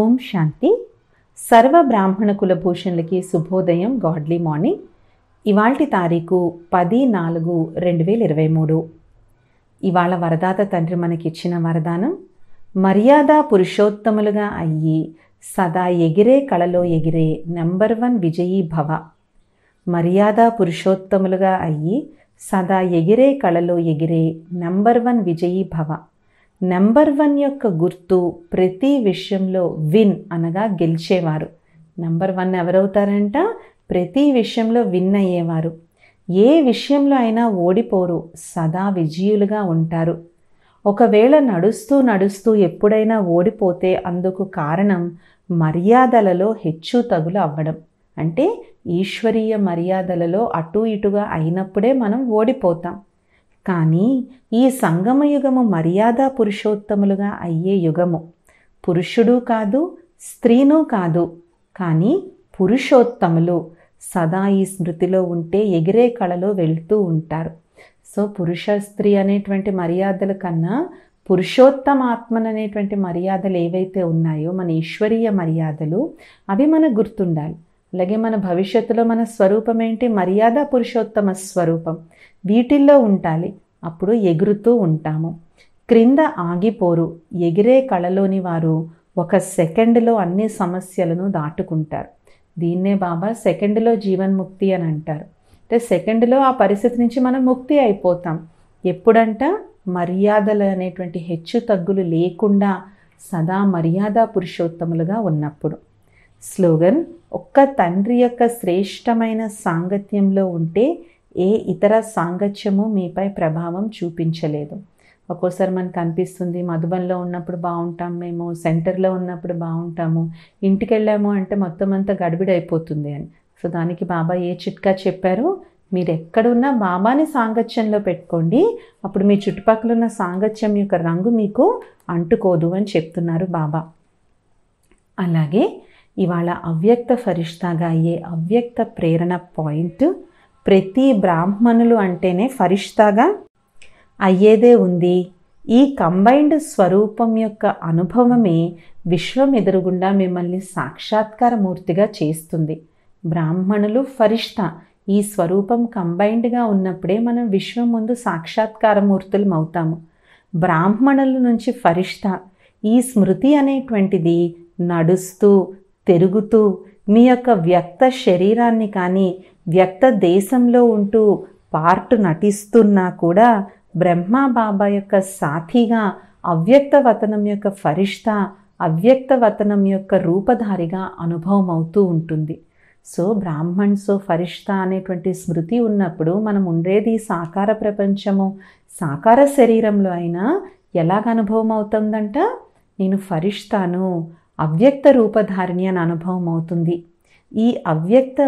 ఓం శాంతి. సర్వ బ్రాహ్మణ కులభూషణులకి శుభోదయం గాడ్లీ మార్నింగ్. ఇవాల్టి తారీఖు పది నాలుగు రెండు వేల ఇరవై మూడు. ఇవాళ వరదాత తండ్రి మనకిచ్చిన వరదానం మర్యాద పురుషోత్తములుగా అయ్యి సదా ఎగిరే కళలో ఎగిరే నెంబర్ వన్ విజయీ భవ. మర్యాద పురుషోత్తములుగా అయ్యి సదా ఎగిరే కళలో ఎగిరే నెంబర్ వన్ విజయీ భవ. నెంబర్ వన్ యొక్క గుర్తు ప్రతి విషయంలో విన్ అనగా గెలిచేవారు. Number one ఎవరవుతారంట? ప్రతి విషయంలో విన్ అయ్యేవారు. ఏ విషయంలో అయినా ఓడిపోరు సదా విజయులుగా ఉంటారు. ఒకవేళ నడుస్తూ నడుస్తూ ఎప్పుడైనా ఓడిపోతే అందుకు కారణం మర్యాదలలో హెచ్చు తగులు అవ్వడం. అంటే ఈశ్వరీయ మర్యాదలలో అటు ఇటుగా అయినప్పుడే మనం ఓడిపోతాం. కానీ ఈ సంగమ యుగము మర్యాద పురుషోత్తములుగా అయ్యే యుగము. పురుషుడు కాదు స్త్రీను కాదు కానీ పురుషోత్తములు సదా ఈ స్మృతిలో ఉంటే ఎగిరే కళలో వెళ్తూ ఉంటారు. సో పురుష స్త్రీ అనేటువంటి మర్యాదల కన్నా పురుషోత్తమాత్మన్ అనేటువంటి మర్యాదలు ఏవైతే ఉన్నాయో మన ఈశ్వరీయ మర్యాదలు అవి మనకు గుర్తుండాలి. అలాగే మన భవిష్యత్తులో మన స్వరూపం ఏంటి మర్యాద పురుషోత్తమ స్వరూపం. వీటిల్లో ఉండాలి. అప్పుడు ఎగురుతూ ఉంటాము. క్రింద ఆగిపోరు. ఎగిరే కళలోని వారు ఒక సెకండ్లో అన్ని సమస్యలను దాటుకుంటారు. దీన్నే బాబా సెకండ్లో జీవన్ముక్తి అని అంటారు. అంటే సెకండ్లో ఆ పరిస్థితి నుంచి మనం ముక్తి అయిపోతాం. ఎప్పుడంట? మర్యాదలు అనేటువంటి హెచ్చు తగ్గులు లేకుండా సదా మర్యాద పురుషోత్తములుగా ఉన్నప్పుడు. స్లోగన్ ఒక్క తండ్రి యొక్క శ్రేష్టమైన సాంగత్యంలో ఉంటే ఏ ఇతర సాంగత్యము మీపై ప్రభావం చూపించలేదు. ఒక్కోసారి మనకు అనిపిస్తుంది మధుబన్లో ఉన్నప్పుడు బాగుంటాం మేము సెంటర్లో ఉన్నప్పుడు బాగుంటాము ఇంటికి వెళ్ళాము అంటే మొత్తం అంతా గడిబిడి అని. సో దానికి బాబా ఏ చిట్కా చెప్పారు మీరు ఎక్కడున్నా బాబాని సాంగత్యంలో పెట్టుకోండి అప్పుడు మీ చుట్టుపక్కల ఉన్న సాంగత్యం యొక్క రంగు మీకు అంటుకోదు అని చెప్తున్నారు బాబా. అలాగే ఇవాళ అవ్యక్త ఫరిష్తాగా అయ్యే అవ్యక్త ప్రేరణ పాయింట్ ప్రతి బ్రాహ్మణులు అంటేనే ఫరిష్తాగా అయ్యేదే ఉంది. ఈ కంబైన్డ్ స్వరూపం యొక్క అనుభవమే విశ్వం ఎదురుగుండా మిమ్మల్ని సాక్షాత్కార మూర్తిగా చేస్తుంది. బ్రాహ్మణులు ఫరిష్ట. ఈ స్వరూపం కంబైన్డ్గా ఉన్నప్పుడే మనం విశ్వం ముందు సాక్షాత్కారమూర్తులం అవుతాము. బ్రాహ్మణుల నుంచి ఫరిష్ట. ఈ స్మృతి అనేటువంటిది నడుస్తూ తిరుగుతూ మీ యొక్క వ్యక్త శరీరాన్ని కానీ వ్యక్త దేశంలో ఉంటూ పార్ట్ నటిస్తున్నా కూడా బ్రహ్మా బాబా యొక్క సాథిగా అవ్యక్త వతనం యొక్క ఫరిష్ట అవ్యక్త వతనం యొక్క రూపధారిగా అనుభవం అవుతూ ఉంటుంది. సో బ్రాహ్మణ్సో ఫరిష్ట అనేటువంటి స్మృతి ఉన్నప్పుడు మనం ఉండేది సాకార ప్రపంచము. సాకార శరీరంలో అయినా ఎలాగ అనుభవం అవుతుందంట నేను ఫరిష్టాను అవ్యక్త రూపధారిణి అని అనుభవం అవుతుంది. ఈ అవ్యక్త